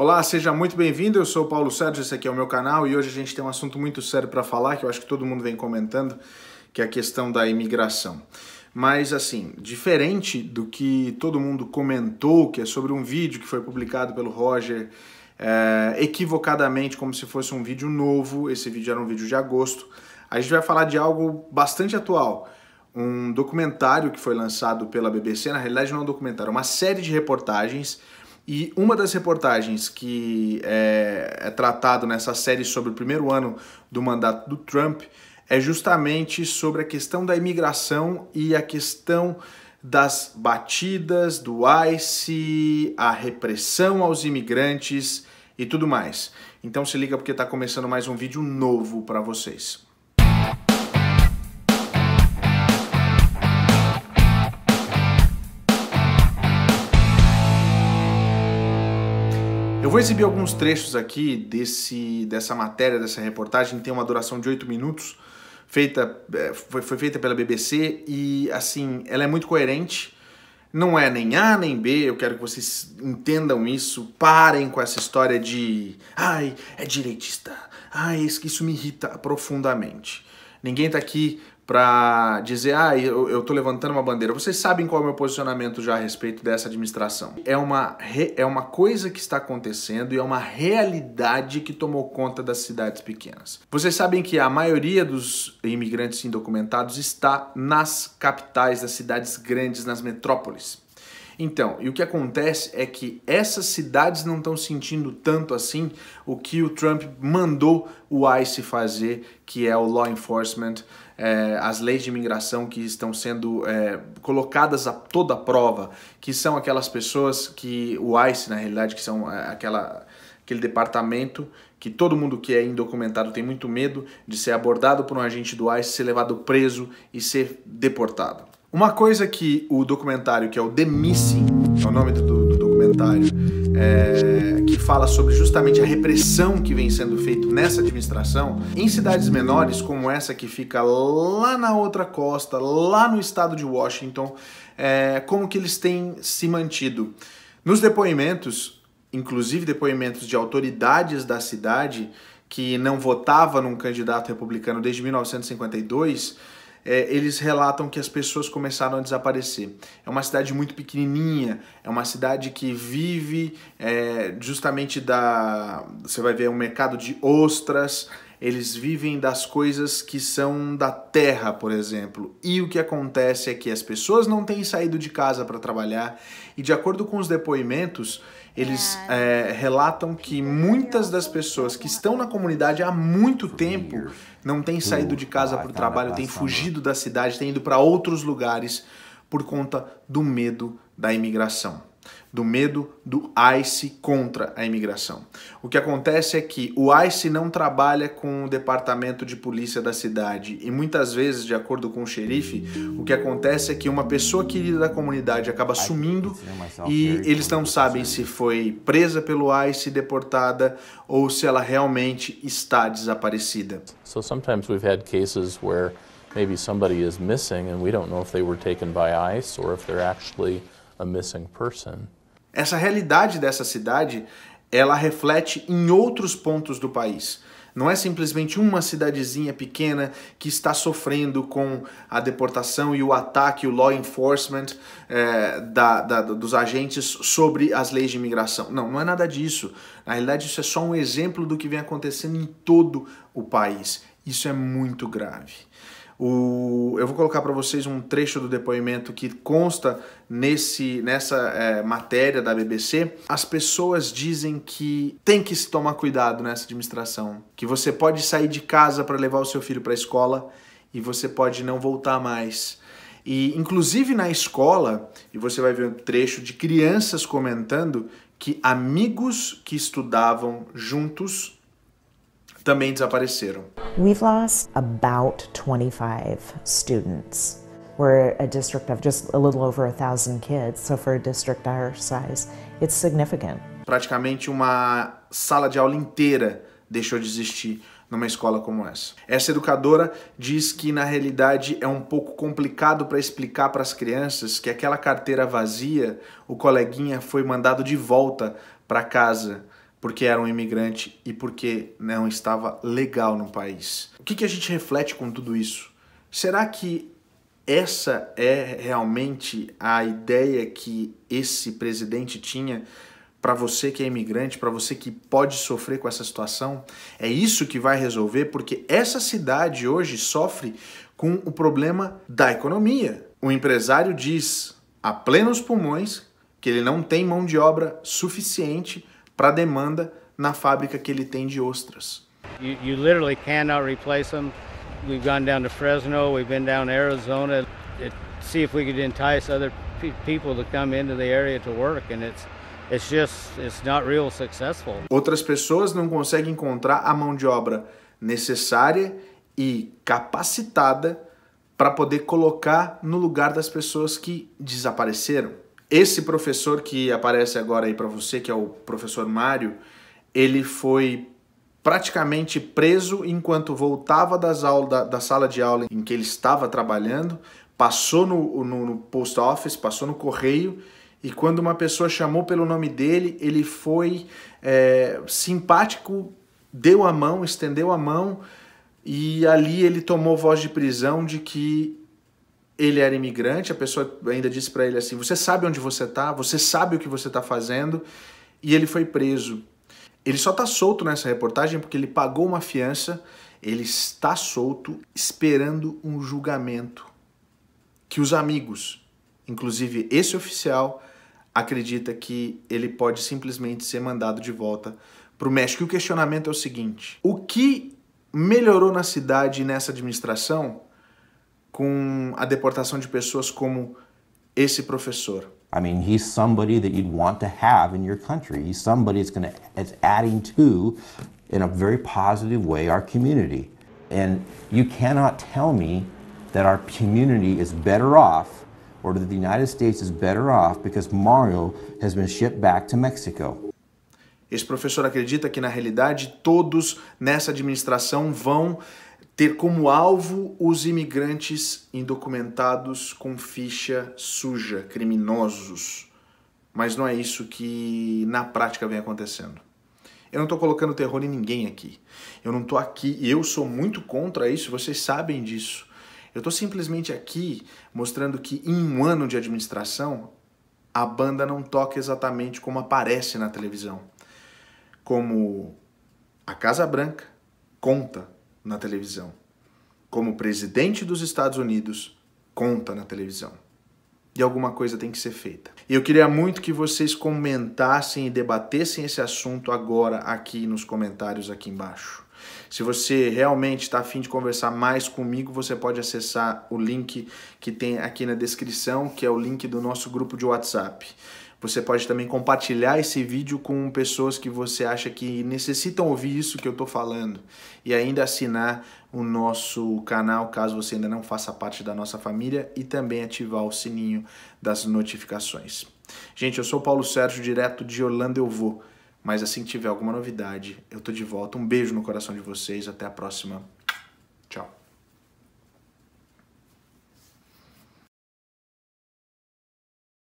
Olá, seja muito bem-vindo. Eu sou o Paulo Sérgio, esse aqui é o meu canal e hoje a gente tem um assunto muito sério para falar que eu acho que todo mundo vem comentando, que é a questão da imigração. Mas assim, diferente do que todo mundo comentou, que é sobre um vídeo que foi publicado pelo Roger é, equivocadamente, como se fosse um vídeo novo. Esse vídeo era um vídeo de agosto. A gente vai falar de algo bastante atual. Um documentário que foi lançado pela BBC, na realidade não é um documentário, é uma série de reportagens e uma das reportagens que é, é tratado nessa série sobre o primeiro ano do mandato do Trump é justamente sobre a questão da imigração e a questão das batidas, do ICE, a repressão aos imigrantes e tudo mais. Então se liga porque está começando mais um vídeo novo para vocês. Eu vou exibir alguns trechos aqui desse, dessa matéria, dessa reportagem, tem uma duração de 8 minutos, feita, é, foi, foi feita pela BBC e assim, ela é muito coerente, não é nem A nem B, eu quero que vocês entendam isso, parem com essa história de ai, é direitista, ai, isso me irrita profundamente. Ninguém está aqui para dizer, ah, eu, tô levantando uma bandeira. Vocês sabem qual é o meu posicionamento já a respeito dessa administração. É uma, é uma coisa que está acontecendo e é uma realidade que tomou conta das cidades pequenas. Vocês sabem que a maioria dos imigrantes indocumentados está nas capitais das cidades grandes, nas metrópoles. Então, e o que acontece é que essas cidades não estão sentindo tanto assim o que o Trump mandou o ICE fazer, que é o law enforcement, é, as leis de imigração que estão sendo é, colocadas a toda prova, que são aquelas pessoas que o ICE, na realidade, que são é, aquela aquele departamento que todo mundo que é indocumentado tem muito medo de ser abordado por um agente do ICE, ser levado preso e ser deportado. Uma coisa que o documentário, que é o The Missing, é o nome do, do documentário, é, que fala sobre justamente a repressão que vem sendo feita nessa administração, em cidades menores, como essa que fica lá na outra costa, lá no estado de Washington, é, como que eles têm se mantido. Nos depoimentos, inclusive depoimentos de autoridades da cidade que não votava num candidato republicano desde 1952, é, eles relatam que as pessoas começaram a desaparecer. É uma cidade muito pequenininha, é uma cidade que vive é, justamente da. Você vai ver um mercado de ostras, eles vivem das coisas que são da terra, por exemplo. E o que acontece é que as pessoas não têm saído de casa para trabalhar, e de acordo com os depoimentos, eles é, relatam que muitas das pessoas que estão na comunidade há muito tempo não têm saído de casa para o trabalho, têm fugido da cidade, têm ido para outros lugares por conta do medo da imigração do medo do ICE contra a imigração. O que acontece é que o ICE não trabalha com o departamento de polícia da cidade e muitas vezes, de acordo com o xerife, o que acontece é que uma pessoa querida da comunidade acaba sumindo e eles não sabem se foi presa pelo ICE, deportada ou se ela realmente está desaparecida. So sometimes we've had cases where maybe somebody is missing and we don't know if they were taken by ICE or if they're actually a missing person. Essa realidade dessa cidade, ela reflete em outros pontos do país. Não é simplesmente uma cidadezinha pequena que está sofrendo com a deportação e o ataque, o law enforcement é, da, da, dos agentes sobre as leis de imigração. Não, não é nada disso. Na realidade, isso é só um exemplo do que vem acontecendo em todo o país. Isso é muito grave. O, eu vou colocar para vocês um trecho do depoimento que consta nesse, nessa é, matéria da BBC. As pessoas dizem que tem que se tomar cuidado nessa administração, que você pode sair de casa para levar o seu filho para a escola e você pode não voltar mais. E inclusive na escola, e você vai ver um trecho de crianças comentando que amigos que estudavam juntos também desapareceram. We've lost about 25 students. We're a district of just a little over a thousand kids, so for a district our size, it's significant. Praticamente uma sala de aula inteira deixou de existir numa escola como essa. Essa educadora diz que na realidade é um pouco complicado para explicar para as crianças que aquela carteira vazia, o coleguinha foi mandado de volta para casa porque era um imigrante e porque não estava legal no país. O que, que a gente reflete com tudo isso? Será que essa é realmente a ideia que esse presidente tinha para você que é imigrante, para você que pode sofrer com essa situação? É isso que vai resolver, porque essa cidade hoje sofre com o problema da economia. O empresário diz a plenos pulmões que ele não tem mão de obra suficiente para a demanda na fábrica que ele tem de ostras. You, you literally cannot replace them. We've gone down to Fresno, we've been down to Arizona to see if we could entice other pe people to come into the area to work and it's it's just it's not real successful. Outras pessoas não conseguem encontrar a mão de obra necessária e capacitada para poder colocar no lugar das pessoas que desapareceram. Esse professor que aparece agora aí para você, que é o professor Mário, ele foi praticamente preso enquanto voltava das aulas, da, da, sala de aula em que ele estava trabalhando, passou no, no, no post office, passou no correio e quando uma pessoa chamou pelo nome dele, ele foi é, simpático, deu a mão, estendeu a mão e ali ele tomou voz de prisão de que ele era imigrante, a pessoa ainda disse para ele assim: Você sabe onde você está, você sabe o que você está fazendo, e ele foi preso. Ele só está solto nessa reportagem porque ele pagou uma fiança, ele está solto esperando um julgamento que os amigos, inclusive esse oficial, acredita que ele pode simplesmente ser mandado de volta para o México. E o questionamento é o seguinte: o que melhorou na cidade e nessa administração com a deportação de pessoas como esse professor. I mean, he's somebody that you'd want to have in your country. He's somebody that's going to is adding to, in a very positive way, our community. And you cannot tell me that our community is better off or that the United States is better off because Mario has been shipped back to Mexico. Esse professor acredita que na realidade todos nessa administração vão ter como alvo os imigrantes indocumentados com ficha suja, criminosos. Mas não é isso que na prática vem acontecendo. Eu não estou colocando terror em ninguém aqui. Eu não estou aqui e eu sou muito contra isso, vocês sabem disso. Eu estou simplesmente aqui mostrando que em um ano de administração a banda não toca exatamente como aparece na televisão. Como a Casa Branca conta na televisão, como presidente dos Estados Unidos conta na televisão. E alguma coisa tem que ser feita. E eu queria muito que vocês comentassem e debatessem esse assunto agora aqui nos comentários aqui embaixo. Se você realmente está afim de conversar mais comigo, você pode acessar o link que tem aqui na descrição, que é o link do nosso grupo de WhatsApp. Você pode também compartilhar esse vídeo com pessoas que você acha que necessitam ouvir isso que eu estou falando. E ainda assinar o nosso canal, caso você ainda não faça parte da nossa família, e também ativar o sininho das notificações. Gente, eu sou Paulo Sérgio, direto de Orlando eu vou. Mas assim que tiver alguma novidade, eu tô de volta. Um beijo no coração de vocês. Até a próxima.